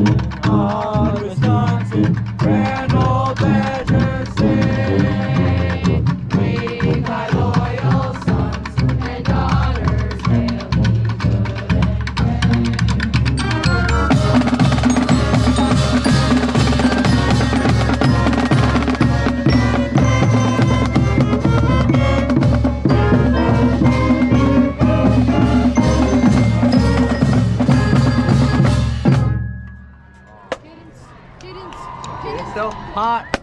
Oh. Cadence. Cadence. Still hot.